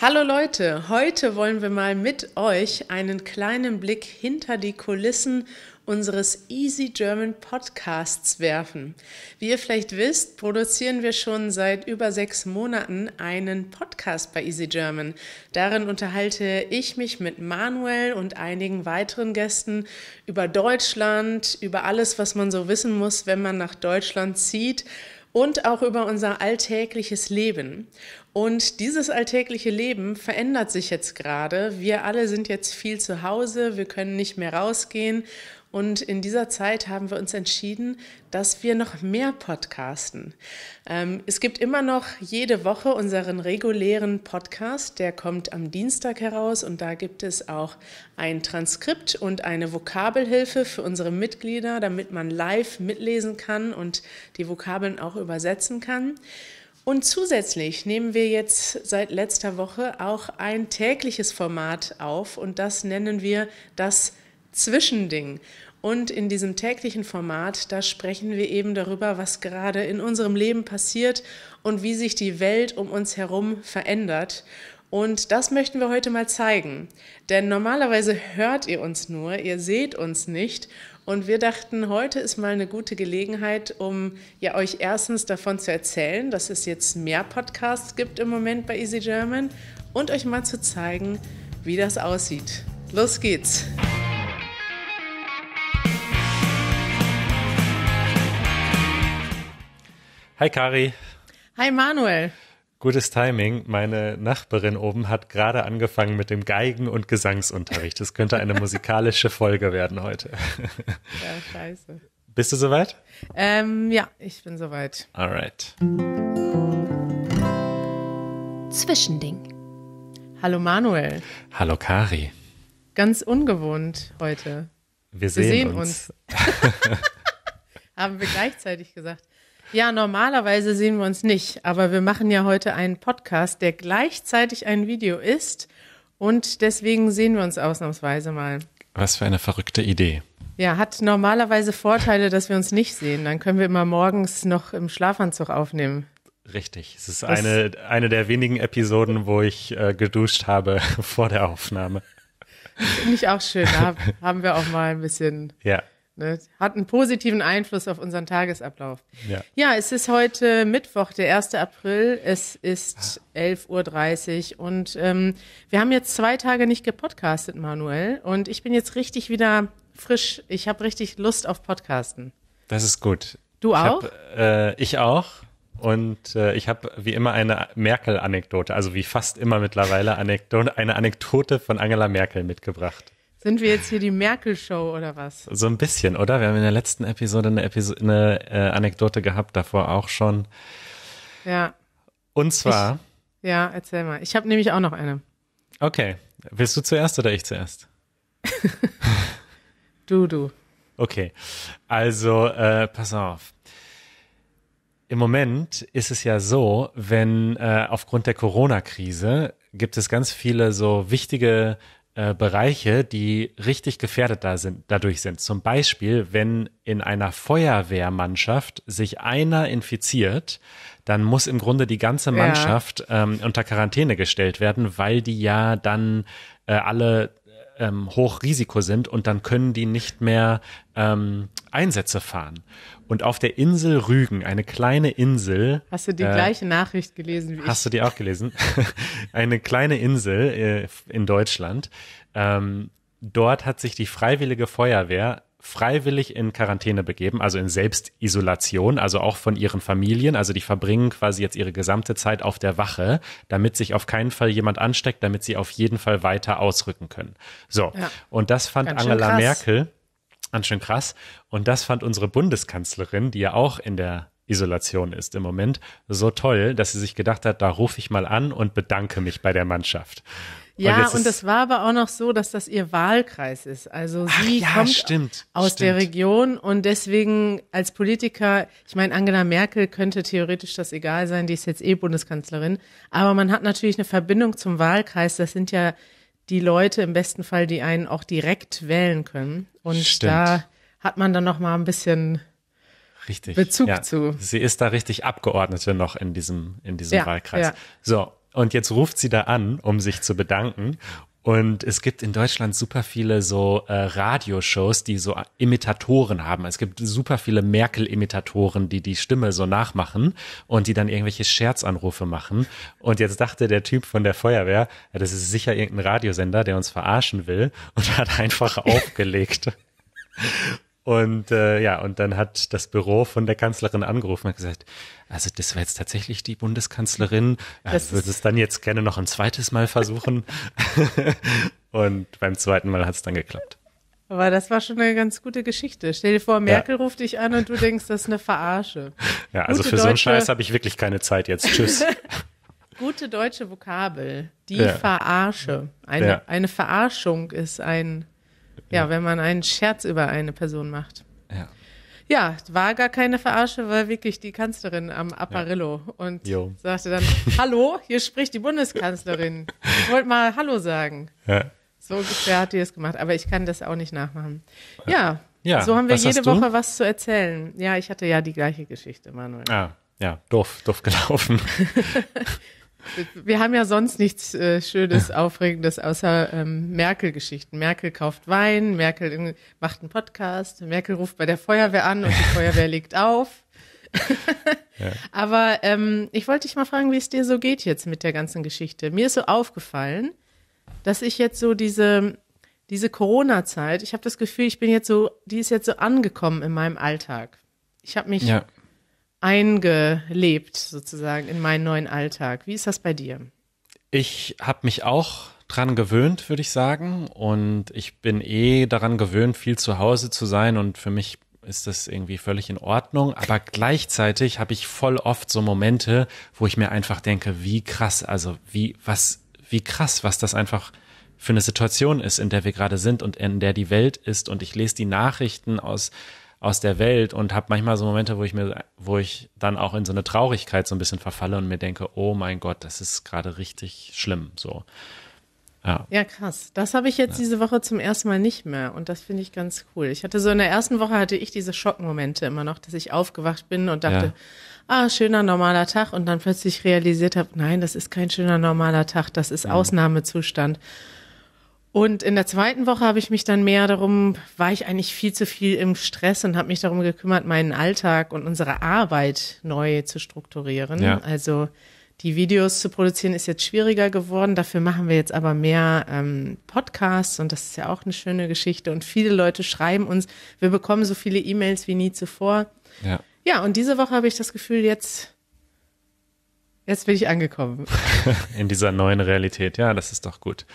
Hallo Leute, heute wollen wir mal mit euch einen kleinen Blick hinter die Kulissen unseres Easy German Podcasts werfen. Wie ihr vielleicht wisst, produzieren wir schon seit über sechs Monaten einen Podcast bei Easy German. Darin unterhalte ich mich mit Manuel und einigen weiteren Gästen über Deutschland, über alles, was man so wissen muss, wenn man nach Deutschland zieht und auch über unser alltägliches Leben. Und dieses alltägliche Leben verändert sich jetzt gerade. Wir alle sind jetzt viel zu Hause, wir können nicht mehr rausgehen. Und in dieser Zeit haben wir uns entschieden, dass wir noch mehr podcasten. Ähm, es gibt immer noch jede Woche unseren regulären Podcast, der kommt am Dienstag heraus und da gibt es auch ein Transkript und eine Vokabelhilfe für unsere Mitglieder, damit man live mitlesen kann und die Vokabeln auch übersetzen kann. Und zusätzlich nehmen wir jetzt seit letzter Woche auch ein tägliches Format auf und das nennen wir das Zwischending. Und in diesem täglichen Format, da sprechen wir eben darüber, was gerade in unserem Leben passiert und wie sich die Welt um uns herum verändert. Und das möchten wir heute mal zeigen. Denn normalerweise hört ihr uns nur, ihr seht uns nicht. Und wir dachten, heute ist mal eine gute Gelegenheit, um ja euch erstens davon zu erzählen, dass es jetzt mehr Podcasts gibt im Moment bei Easy German und euch mal zu zeigen, wie das aussieht. Los geht's! Hi Kari. Hi Manuel. Gutes Timing. Meine Nachbarin oben hat gerade angefangen mit dem Geigen- und Gesangsunterricht. Das könnte eine musikalische Folge werden heute. Ja, scheiße. Bist du soweit? Ähm, ja, ich bin soweit. Alright. Zwischending. Hallo Manuel. Hallo Kari. Ganz ungewohnt heute. Wir sehen, sehen uns. Haben wir gleichzeitig gesagt. Ja, normalerweise sehen wir uns nicht, aber wir machen ja heute einen Podcast, der gleichzeitig ein Video ist und deswegen sehen wir uns ausnahmsweise mal. Was für eine verrückte Idee. Ja, hat normalerweise Vorteile, dass wir uns nicht sehen. Dann können wir immer morgens noch im Schlafanzug aufnehmen. Richtig. Es ist eine, eine der wenigen Episoden, wo ich äh, geduscht habe vor der Aufnahme. Finde ich auch schön. Da haben wir auch mal ein bisschen Ja. Ne? Hat einen positiven Einfluss auf unseren Tagesablauf. Ja. ja, es ist heute Mittwoch, der 1. April. Es ist 11.30 Uhr und ähm, wir haben jetzt zwei Tage nicht gepodcastet, Manuel. Und ich bin jetzt richtig wieder frisch. Ich habe richtig Lust auf Podcasten. Das ist gut. Du Ich auch? hab, äh, ich auch. Und äh, ich habe wie immer eine Merkel-Anekdote, also wie fast immer mittlerweile Anekdote, eine Anekdote von Angela Merkel mitgebracht. Sind wir jetzt hier die Merkel-Show oder was? So ein bisschen, oder? Wir haben in der letzten Episode eine, Episo eine äh, Anekdote gehabt, davor auch schon. Ja, Und zwar, ja, erzähl mal. Ich habe nämlich auch noch eine. okay, willst du zuerst oder ich zuerst? Du, du. Okay, also äh, pass auf. Im Moment ist es ja so, wenn äh, aufgrund der Corona-Krise gibt es ganz viele so wichtige äh, Bereiche, die richtig gefährdet da sind, dadurch sind. Zum Beispiel, wenn in einer Feuerwehrmannschaft sich einer infiziert, dann muss im Grunde die ganze Ja. Mannschaft ähm, unter Quarantäne gestellt werden, weil die ja dann äh, alle ähm, Hochrisiko sind und dann können die nicht mehr ähm, Einsätze fahren. Und auf der Insel Rügen, eine kleine Insel, Hast du die Äh, gleiche Nachricht gelesen wie ich? Hast du die auch gelesen? Eine kleine Insel äh, in Deutschland. Ähm, dort hat sich die Freiwillige Feuerwehr freiwillig in Quarantäne begeben, also in Selbstisolation, also auch von ihren Familien. Also die verbringen quasi jetzt ihre gesamte Zeit auf der Wache, damit sich auf keinen Fall jemand ansteckt, damit sie auf jeden Fall weiter ausrücken können. So, Ja. und das fand Ganz Angela. Merkel ganz schön krass. Und das fand unsere Bundeskanzlerin, die ja auch in der Isolation ist im Moment, so toll, dass sie sich gedacht hat, da rufe ich mal an und bedanke mich bei der Mannschaft. Ja, und das war aber auch noch so, dass das ihr Wahlkreis ist. Also Ach sie ja, kommt stimmt, aus stimmt. der Region und deswegen als Politiker, ich meine, Angela Merkel könnte theoretisch das egal sein, die ist jetzt eh Bundeskanzlerin, aber man hat natürlich eine Verbindung zum Wahlkreis. Das sind ja die Leute im besten Fall, die einen auch direkt wählen können. Und Stimmt. da hat man dann noch mal ein bisschen Richtig. Bezug ja. zu. Sie ist da richtig Abgeordnete noch in diesem, in diesem Ja, Wahlkreis. ja. So. Und jetzt ruft sie da an, um sich zu bedanken. Und es gibt in Deutschland super viele so äh, Radioshows, die so Imitatoren haben. Es gibt super viele Merkel-Imitatoren, die die Stimme so nachmachen und die dann irgendwelche Scherzanrufe machen. Und jetzt dachte der Typ von der Feuerwehr, ja, das ist sicher irgendein Radiosender, der uns verarschen will und hat einfach aufgelegt. Und äh, ja, und dann hat das Büro von der Kanzlerin angerufen und gesagt, also das war jetzt tatsächlich die Bundeskanzlerin. Äh, würde es dann jetzt gerne noch ein zweites Mal versuchen. und beim zweiten Mal hat es dann geklappt. Aber das war schon eine ganz gute Geschichte. Stell dir vor, Merkel ja. ruft dich an und du denkst, das ist eine Verarsche. Ja, also Gute für so einen Scheiß habe ich wirklich keine Zeit jetzt. Tschüss. Gute deutsche Vokabel. Die ja. Verarsche. Eine, ja. eine Verarschung ist ein ja, wenn man einen Scherz über eine Person macht. Ja. Ja, war gar keine Verarsche, war wirklich die Kanzlerin am Apparillo ja. und jo. sagte dann, hallo, hier spricht die Bundeskanzlerin. Ich wollte mal Hallo sagen. Ja. So ungefähr hat die es gemacht, aber ich kann das auch nicht nachmachen. Ja, ja so haben wir jede Woche was zu erzählen. Ja, ich hatte ja die gleiche Geschichte, Manuel. Ah, ja, doof, doof gelaufen. Wir haben ja sonst nichts äh, Schönes, Aufregendes außer ähm, Merkel-Geschichten. Merkel kauft Wein, Merkel macht einen Podcast, Merkel ruft bei der Feuerwehr an und die Feuerwehr legt auf. ja. Aber ähm, ich wollte dich mal fragen, wie es dir so geht jetzt mit der ganzen Geschichte. Mir ist so aufgefallen, dass ich jetzt so diese, diese Corona-Zeit, ich habe das Gefühl, ich bin jetzt so, die ist jetzt so angekommen in meinem Alltag. Ich habe mich ja eingelebt sozusagen in meinen neuen Alltag. Wie ist das bei dir? Ich habe mich auch dran gewöhnt, würde ich sagen. Und ich bin eh daran gewöhnt, viel zu Hause zu sein. Und für mich ist das irgendwie völlig in Ordnung. Aber gleichzeitig habe ich voll oft so Momente, wo ich mir einfach denke, wie krass, also wie, was, wie krass, was das einfach für eine Situation ist, in der wir gerade sind und in der die Welt ist. Und ich lese die Nachrichten aus aus der Welt und habe manchmal so Momente, wo ich mir, wo ich dann auch in so eine Traurigkeit so ein bisschen verfalle und mir denke, oh mein Gott, das ist gerade richtig schlimm. So. Ja. ja, krass. Das habe ich jetzt ja. diese Woche zum ersten Mal nicht mehr und das finde ich ganz cool. Ich hatte so in der ersten Woche hatte ich diese Schockmomente immer noch, dass ich aufgewacht bin und dachte, ja. ah, schöner normaler Tag und dann plötzlich realisiert habe, nein, das ist kein schöner normaler Tag, das ist mhm. Ausnahmezustand. Und in der zweiten Woche habe ich mich dann mehr darum, war ich eigentlich viel zu viel im Stress und habe mich darum gekümmert, meinen Alltag und unsere Arbeit neu zu strukturieren. Ja. Also die Videos zu produzieren ist jetzt schwieriger geworden. Dafür machen wir jetzt aber mehr ähm, Podcasts und das ist ja auch eine schöne Geschichte. Und viele Leute schreiben uns, wir bekommen so viele E-Mails wie nie zuvor. Ja. ja, und diese Woche habe ich das Gefühl, jetzt, jetzt bin ich angekommen. In dieser neuen Realität. Ja, das ist doch gut.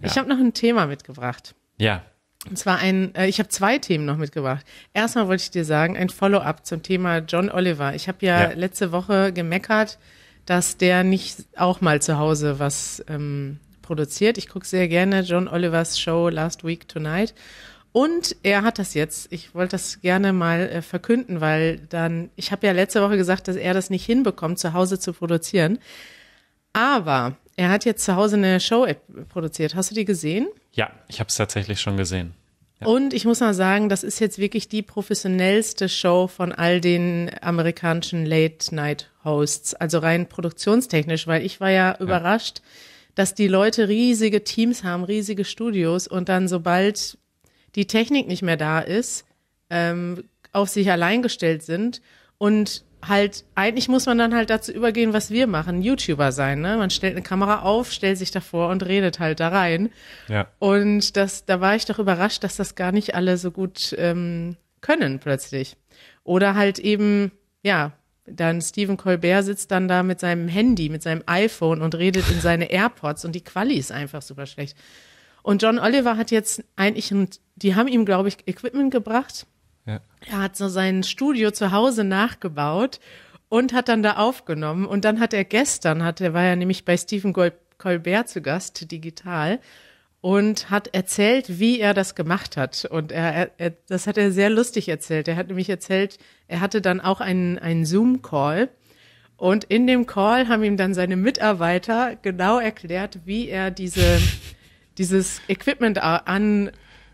Ja. Ich habe noch ein Thema mitgebracht. Ja. Und zwar ein, äh, ich habe zwei Themen noch mitgebracht. Erstmal wollte ich dir sagen, ein Follow-up zum Thema John Oliver. Ich habe ja, ja, letzte Woche gemeckert, dass der nicht auch mal zu Hause was ähm, produziert. Ich gucke sehr gerne John Olivers Show Last Week Tonight. Und er hat das jetzt. Ich wollte das gerne mal äh, verkünden, weil dann, ich habe ja letzte Woche gesagt, dass er das nicht hinbekommt, zu Hause zu produzieren. Aber er hat jetzt zu Hause eine Show produziert. Hast du die gesehen? Ja, ich habe es tatsächlich schon gesehen. Ja. Und ich muss mal sagen, das ist jetzt wirklich die professionellste Show von all den amerikanischen Late-Night-Hosts. Also rein produktionstechnisch, weil ich war ja, ja überrascht, dass die Leute riesige Teams haben, riesige Studios und dann sobald die Technik nicht mehr da ist, ähm, auf sich allein gestellt sind und halt, eigentlich muss man dann halt dazu übergehen, was wir machen, YouTuber sein, ne? Man stellt eine Kamera auf, stellt sich davor und redet halt da rein. Ja. Und das, da war ich doch überrascht, dass das gar nicht alle so gut ähm, können plötzlich. Oder halt eben, ja, dann Stephen Colbert sitzt dann da mit seinem Handy, mit seinem iPhone und redet in seine AirPods und die Quali ist einfach super schlecht. Und John Oliver hat jetzt eigentlich, ein, die haben ihm, glaube ich, Equipment gebracht ja. Er hat so sein Studio zu Hause nachgebaut und hat dann da aufgenommen. Und dann hat er gestern, hat er war ja nämlich bei Stephen Colbert zu Gast, digital, und hat erzählt, wie er das gemacht hat. Und er, er, das hat er sehr lustig erzählt. Er hat nämlich erzählt, er hatte dann auch einen, einen Zoom-Call. Und in dem Call haben ihm dann seine Mitarbeiter genau erklärt, wie er diese, dieses Equipment an,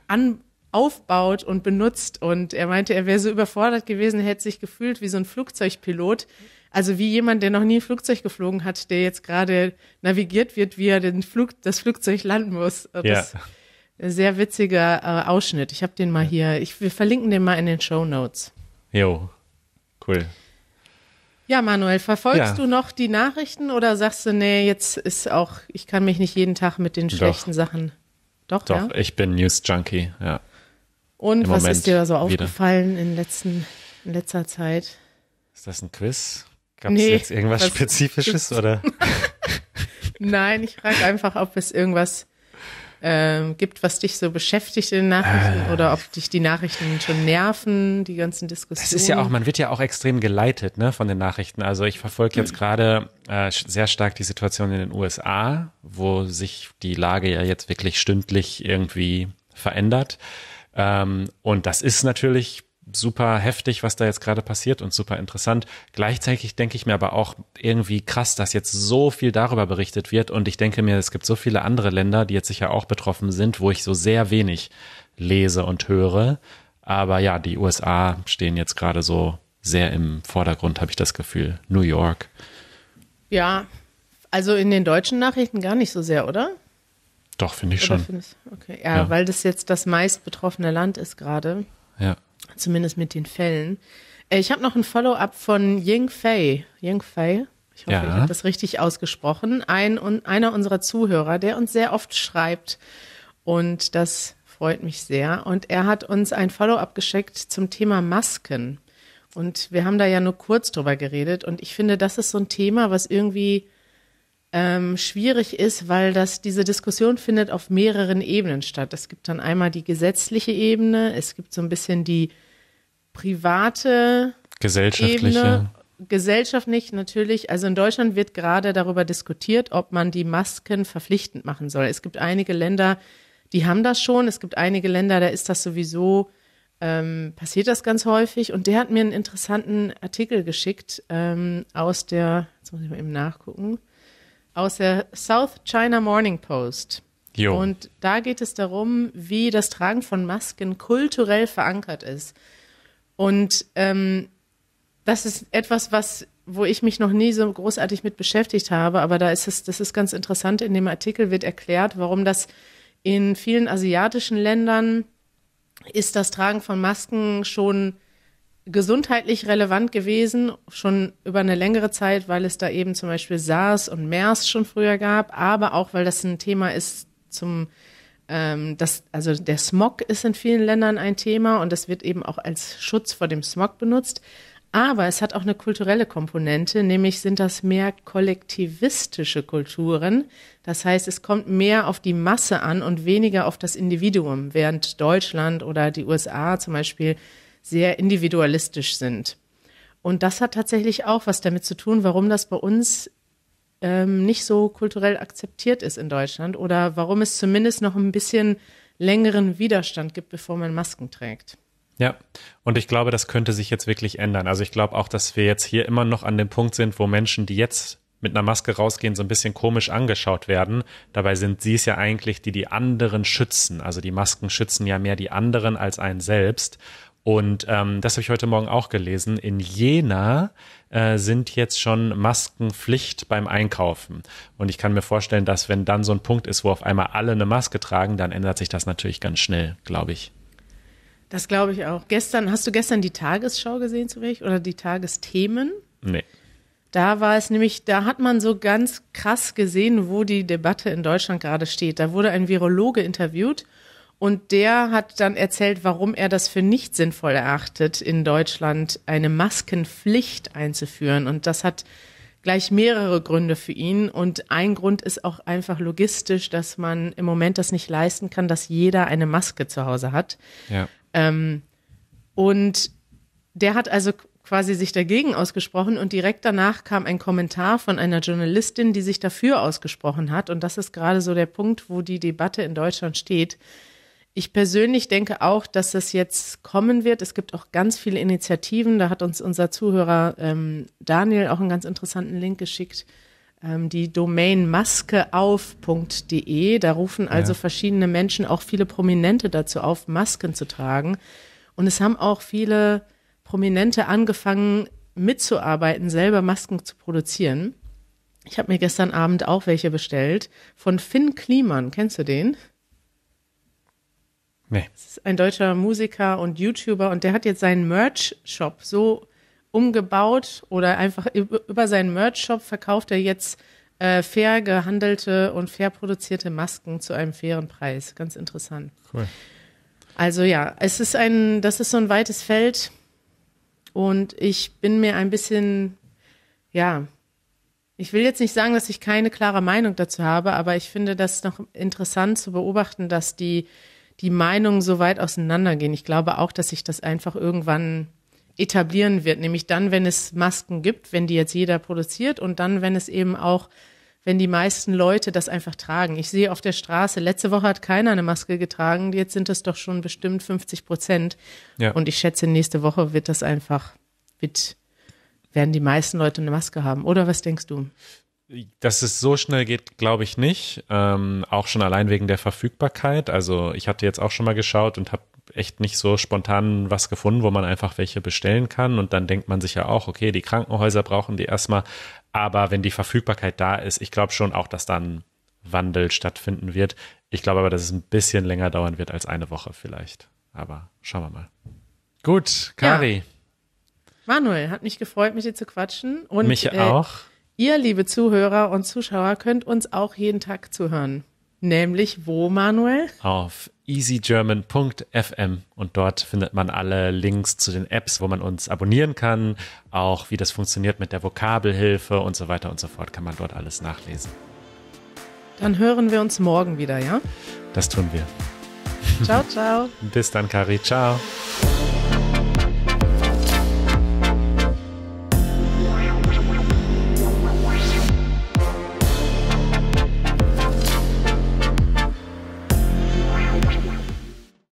an, aufbaut und benutzt. Und er meinte, er wäre so überfordert gewesen, hätte sich gefühlt wie so ein Flugzeugpilot, Also wie jemand, der noch nie ein Flugzeug geflogen hat, der jetzt gerade navigiert wird, wie er den Flug, das Flugzeug landen muss. Das Ja. sehr witziger äh, Ausschnitt. Ich habe den mal hier. Ich, wir verlinken den mal in den Show Notes. Jo, cool. Ja, Manuel, verfolgst Ja. du noch die Nachrichten oder sagst du, nee, jetzt ist auch, ich kann mich nicht jeden Tag mit den Doch. schlechten Sachen. Doch, Doch, ja. ich bin News Junkie, ja. Und im was Moment ist dir so wieder. aufgefallen in, letzten, in letzter Zeit? Ist das ein Quiz? Gab es Nee, jetzt irgendwas was Spezifisches oder? Nein, ich frage einfach, ob es irgendwas ähm, gibt, was dich so beschäftigt in den Nachrichten oder ob dich die Nachrichten schon nerven, die ganzen Diskussionen. Es ist ja auch, man wird ja auch extrem geleitet ne, von den Nachrichten. Also ich verfolge jetzt gerade äh, sehr stark die Situation in den USA, wo sich die Lage ja jetzt wirklich stündlich irgendwie verändert. Ähm, und das ist natürlich super heftig, was da jetzt gerade passiert und super interessant. Gleichzeitig denke ich mir aber auch irgendwie krass, dass jetzt so viel darüber berichtet wird und ich denke mir, es gibt so viele andere Länder, die jetzt sicher auch betroffen sind, wo ich so sehr wenig lese und höre. Aber ja, die USA stehen jetzt gerade so sehr im Vordergrund, habe ich das Gefühl. New York. Ja, also in den deutschen Nachrichten gar nicht so sehr, oder? Doch, finde ich Oder schon. Okay, ja, Ja. weil das jetzt das meist betroffene Land ist gerade, Ja. Zumindest mit den Fällen. Äh, Ich habe noch ein Follow-up von Ying Fei. Ying Fei, ich hoffe, Ja. ich habe das richtig ausgesprochen. Ein, un, einer unserer Zuhörer, der uns sehr oft schreibt und das freut mich sehr. Und er hat uns ein Follow-up geschickt zum Thema Masken. Und wir haben da ja nur kurz drüber geredet. Und ich finde, das ist so ein Thema, was irgendwie ähm, schwierig ist, weil das diese Diskussion findet auf mehreren Ebenen statt. Es gibt dann einmal die gesetzliche Ebene, es gibt so ein bisschen die private Gesellschaftliche. Ebene, gesellschaftlich natürlich. Also in Deutschland wird gerade darüber diskutiert, ob man die Masken verpflichtend machen soll. Es gibt einige Länder, die haben das schon. Es gibt einige Länder, da ist das sowieso ähm, passiert das ganz häufig. Und der hat mir einen interessanten Artikel geschickt ähm, aus der, jetzt muss ich mal eben nachgucken, aus der South China Morning Post. Jo. Und da geht es darum, wie das Tragen von Masken kulturell verankert ist. Und ähm, das ist etwas, was, wo ich mich noch nie so großartig mit beschäftigt habe, aber da ist es, das ist ganz interessant. In dem Artikel wird erklärt, warum das in vielen asiatischen Ländern ist das Tragen von Masken schon gesundheitlich relevant gewesen, schon über eine längere Zeit, weil es da eben zum Beispiel SARS und MERS schon früher gab, aber auch, weil das ein Thema ist zum, ähm, das, also der Smog ist in vielen Ländern ein Thema und das wird eben auch als Schutz vor dem Smog benutzt. Aber es hat auch eine kulturelle Komponente, nämlich sind das mehr kollektivistische Kulturen. Das heißt, es kommt mehr auf die Masse an und weniger auf das Individuum, während Deutschland oder die USA zum Beispiel sehr individualistisch sind. Und das hat tatsächlich auch was damit zu tun, warum das bei uns ähm, nicht so kulturell akzeptiert ist in Deutschland oder warum es zumindest noch ein bisschen längeren Widerstand gibt, bevor man Masken trägt. Ja, und ich glaube, das könnte sich jetzt wirklich ändern. Also ich glaube auch, dass wir jetzt hier immer noch an dem Punkt sind, wo Menschen, die jetzt mit einer Maske rausgehen, so ein bisschen komisch angeschaut werden. Dabei sind sie es ja eigentlich, die die anderen schützen. Also die Masken schützen ja mehr die anderen als einen selbst. Und ähm, das habe ich heute Morgen auch gelesen. In Jena äh, sind jetzt schon Maskenpflicht beim Einkaufen. Und ich kann mir vorstellen, dass wenn dann so ein Punkt ist, wo auf einmal alle eine Maske tragen, dann ändert sich das natürlich ganz schnell, glaube ich. Das glaube ich auch. Gestern, hast du gestern die Tagesschau gesehen zufällig oder die Tagesthemen? Nee. Da war es nämlich, da hat man so ganz krass gesehen, wo die Debatte in Deutschland gerade steht. Da wurde ein Virologe interviewt und der hat dann erzählt, warum er das für nicht sinnvoll erachtet, in Deutschland eine Maskenpflicht einzuführen. Und das hat gleich mehrere Gründe für ihn. Und ein Grund ist auch einfach logistisch, dass man im Moment das nicht leisten kann, dass jeder eine Maske zu Hause hat. Ja. Und der hat also quasi sich dagegen ausgesprochen und direkt danach kam ein Kommentar von einer Journalistin, die sich dafür ausgesprochen hat. Und das ist gerade so der Punkt, wo die Debatte in Deutschland steht. Ich persönlich denke auch, dass das jetzt kommen wird. Es gibt auch ganz viele Initiativen. Da hat uns unser Zuhörer ähm, Daniel auch einen ganz interessanten Link geschickt. Ähm, die Domain maskeauf.de. Da rufen also Ja. verschiedene Menschen, auch viele Prominente dazu auf, Masken zu tragen. Und es haben auch viele Prominente angefangen, mitzuarbeiten, selber Masken zu produzieren. Ich habe mir gestern Abend auch welche bestellt von Finn Kliman. Kennst du den? Nee. Das ist ein deutscher Musiker und YouTuber und der hat jetzt seinen Merch-Shop so umgebaut oder einfach über seinen Merch-Shop verkauft er jetzt äh, fair gehandelte und fair produzierte Masken zu einem fairen Preis. Ganz interessant. Cool. Also ja, es ist ein, das ist so ein weites Feld und ich bin mir ein bisschen, ja, ich will jetzt nicht sagen, dass ich keine klare Meinung dazu habe, aber ich finde das noch interessant zu beobachten, dass die, die Meinungen so weit auseinandergehen. Ich glaube auch, dass sich das einfach irgendwann etablieren wird, nämlich dann, wenn es Masken gibt, wenn die jetzt jeder produziert und dann, wenn es eben auch, wenn die meisten Leute das einfach tragen. Ich sehe auf der Straße, letzte Woche hat keiner eine Maske getragen, jetzt sind es doch schon bestimmt 50 Prozent. Ja. Und ich schätze, nächste Woche wird das einfach, wird, werden die meisten Leute eine Maske haben. Oder was denkst du? Dass es so schnell geht, glaube ich nicht. Ähm, auch schon allein wegen der Verfügbarkeit. Also ich hatte jetzt auch schon mal geschaut und habe echt nicht so spontan was gefunden, wo man einfach welche bestellen kann. Und dann denkt man sich ja auch, okay, die Krankenhäuser brauchen die erstmal. Aber wenn die Verfügbarkeit da ist, ich glaube schon auch, dass dann Wandel stattfinden wird. Ich glaube aber, dass es ein bisschen länger dauern wird als eine Woche vielleicht. Aber schauen wir mal. Gut, Kari. Ja. Manuel, hat mich gefreut, mit dir zu quatschen. Und Mich äh, auch. Ihr, liebe Zuhörer und Zuschauer, könnt uns auch jeden Tag zuhören. Nämlich wo, Manuel? auf easygerman.fm und dort findet man alle Links zu den Apps, wo man uns abonnieren kann, auch wie das funktioniert mit der Vokabelhilfe und so weiter und so fort, kann man dort alles nachlesen. Dann hören wir uns morgen wieder, ja? Das tun wir. Ciao, ciao. Bis dann, Kari. Ciao.